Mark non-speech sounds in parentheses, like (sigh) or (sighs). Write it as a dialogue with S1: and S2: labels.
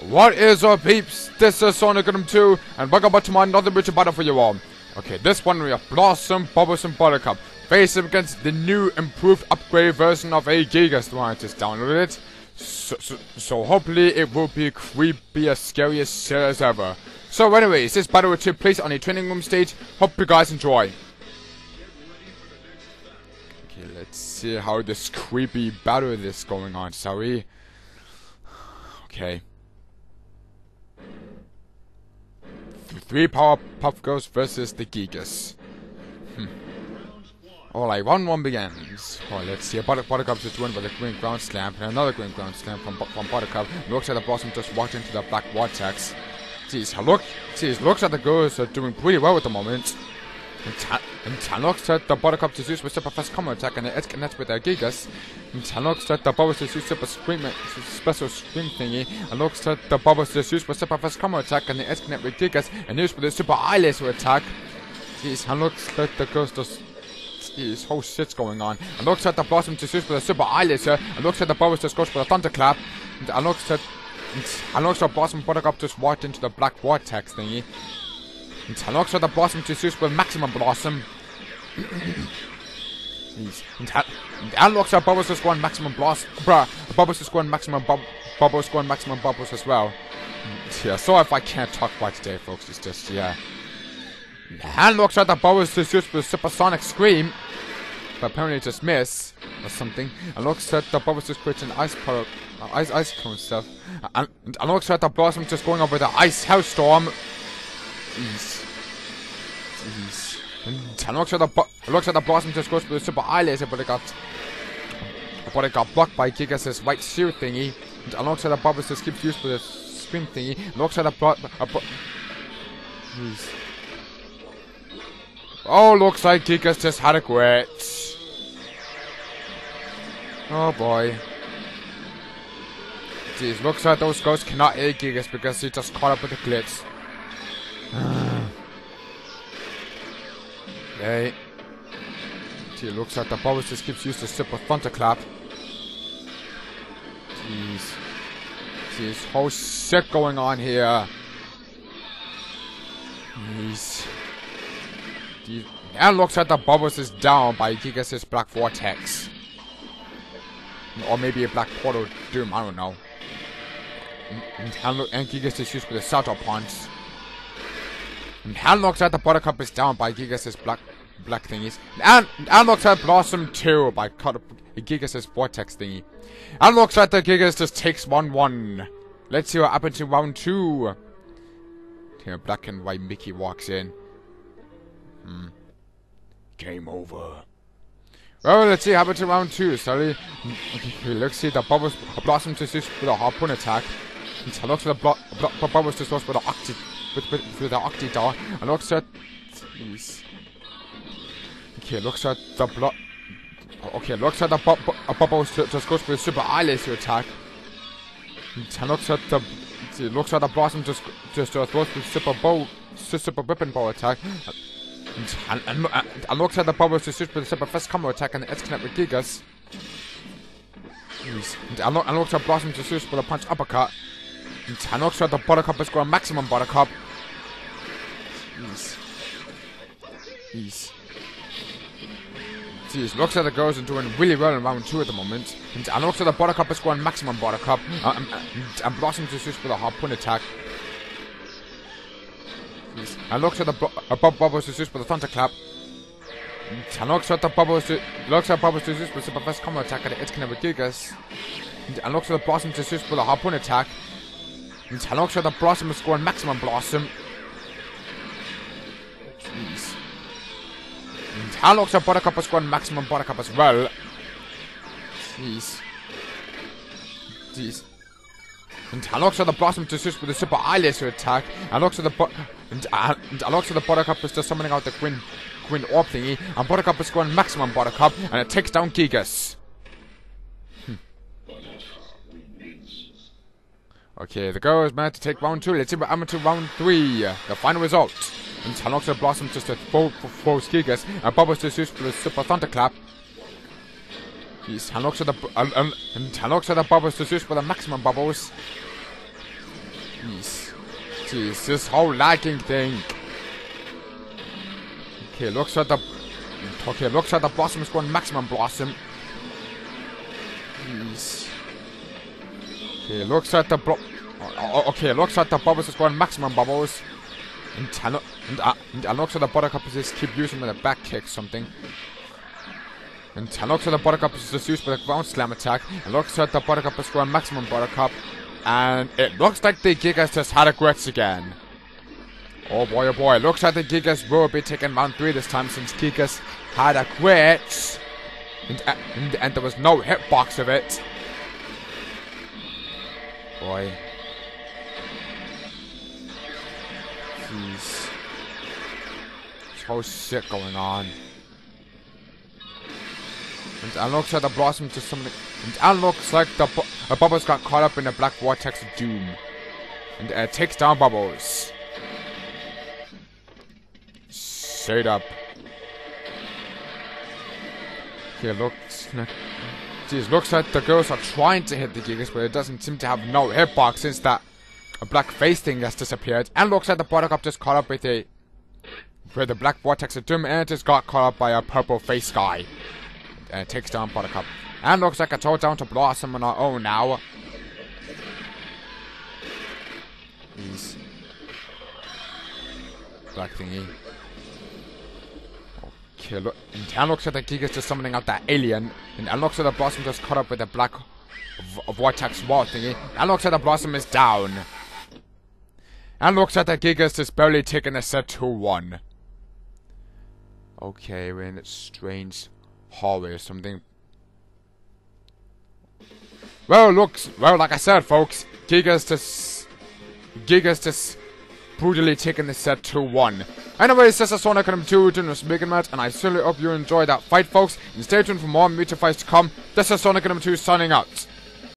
S1: What is up, peeps? This is Sonic Adam 2, and welcome back to my another Richard battle for you all. Okay, this one we have Blossom, Bubbles, and Buttercup. Face up against the new, improved, upgrade version of A Giygas. I just downloaded it. So, so, so, hopefully it will be creepy as scary as, as ever. So anyways, this battle will take place on a training room stage. Hope you guys enjoy. Okay, let's see how this creepy battle is going on, shall we? (sighs) Okay. Three Powerpuff Girls versus the Giygas. Hmm. Alright, round one begins. Oh, let's see. Butter Buttercup just won with a green ground slam and another green ground slam from, from Buttercup. Looks at the Blossom just walked into the black vortex. Jeez, look. Jeez, looks like the girls are doing pretty well at the moment. And Tanok said the Buttercup to use with super fast combo attack and it connects with their Giygas. And Tanok said the Bubbles to use super scream äh, special scream thingy. And looks said the Bubbles to use with super fast combo attack and it connect with Giygas and use with the super eyeless attack. Er Jeez, and looks said the girls just Jeez, whole shit's going on. And looks at the Blossom to use with a super eyeless here. And looks at the Bubbles just goes for the Thunderclap. And looks at and looks at Blossom Buttercup just walked into the black vortex thingy. And Tanok said the Blossom to use with maximum Blossom. Jeez. And, unlocks our bubbles to score maximum blast. Bruh, bubbles to score maximum bub bubbles score maximum bubbles as well. Yeah, so if I can't talk quite today, folks, it's just, yeah. Hand looks at the bubbles to shoot with supersonic scream. But apparently just miss or something. And looks at the bubbles just creates an ice uh, ice ice cone stuff. And, and looks at the blossom just going over the ice hellstorm. Jeez. Jeez. And looks at the looks at the blossom just goes for the super eye laser, but it got but it got blocked by Giygas' white shield thingy. And looks at the bubbles just keeps used for the scream thingy. Looks at the. Jeez. Oh, looks like Giygas just had a quit. Oh boy. Jeez, looks like those ghosts cannot aid Giygas because he just caught up with the glitch. Okay. Gee, looks like the bubbles just keeps using the super thunderclap. Jeez. Jeez, whole shit going on here. Jeez. And looks like the bubbles is down by Giygas' Black Vortex. Or maybe a Black Portal Doom, I don't know. And, and, Giygas is used with the Salto Punch. And at the Buttercup is down by Giygas' black black thingies. And looks at Blossom 2 by cut Giygas' vortex thingy. And looks at the Giygas just takes 1 1. Let's see what happens in round 2. Here, black and white Mickey walks in. Hmm. Game over. Well, let's see how happens in round 2. Sorry. Let's see the Bubbles Blossom just with a harpoon attack. And looks at the Bubbles just with the octi with the Octidar. And looks at... Jeez. Okay, looks at the block... Okay, looks at the bu bu Bubbles just goes with Super Eyeless to attack. And looks at the... See, looks at the Blossom just just goes with Super Bow... Super Whipping Bow attack. And, and, and, and looks at the Bubbles to shoot with Super Fast Combo attack and it's connect with Giygas. And, and looks at Blossom to shoot with a punch uppercut. And looks at the Buttercup is going maximum Buttercup. Jeez. Jeez. Jeez, looks like the girls are doing really well in round two at the moment. And, and looks like the Buttercup is going maximum Buttercup. And, and, and Blossom just used for the harpoon attack. Jeez. And looks like the uh, Bob Bubbles is used for the thunderclap. And looks like the Bubbles looks like Bubbles is used for the best combo attack and it's kind of Giygas. And looks like the Blossom is used for the harpoon attack. And looks like the Blossom is scoring maximum Blossom. Harlock's a Buttercup has gone maximum Buttercup as well. Jeez. Jeez. And Harlock's the Blossom to assist with the Super Eyeless attack. At the but and, uh, and looks the Buttercup is just summoning out the Green Green Orb thingy. And Buttercup is going maximum Buttercup and it takes down Giygas. Hmm. Okay, the girl is meant to take round two. Let's see what happens to round three. The final result. And Tanoxa blossoms just a full full Giygas and Bubbles the Super Thunderclap. Jeez, Tanoxa the uh, um, and Tanoxa the Bubbles just used for the maximum bubbles. Jeez. Jeez, this whole lagging thing. Okay, looks at the... Okay, looks at the Blossom is going maximum Blossom. Jeez. Okay, looks at the... Blo oh, okay, looks at the Bubbles is going maximum Bubbles. And, and, uh, and, and looks like the Buttercup is just keep using the back kick something. And it looks like the Buttercup is just used the ground slam attack. It looks like the Buttercup is going maximum Buttercup. And it looks like the Giygas just had a glitch again. Oh boy, oh boy. Looks like the Giygas will be taking round 3 this time since Giygas had a glitch. And, and, and there was no hitbox of it. Boy. Jeez. So shit going on. And it looks like the blossom to something. And looks like the bu uh, Bubbles got caught up in the black vortex of doom. And uh, takes down Bubbles. Straight up. Here looks like. Looks like the girls are trying to hit the Giygas, but it doesn't seem to have no hitbox since that black face thing has disappeared. And looks like the just caught up with a with the black vortex of doom and it just got caught up by a purple face guy uh, takes down Buttercup. And looks like it's all down to Blossom on our own now. He's black thingy. Okay, look. And looks like the Giygas just summoning out that alien. And looks like the Blossom just caught up with the black vortex wall thingy. And looks like the Blossom is down. And looks like the Giygas is barely taking a set to one. Okay, we're in a strange hallway or something. Well, looks well, like I said, folks, Giygas just Giygas just brutally taking the set to one. Anyways, this is Sonic number 2 doing this Mega Match, and I certainly hope you enjoyed that fight, folks. And stay tuned for more Meteor fights to come. This is Sonic number 2 signing out.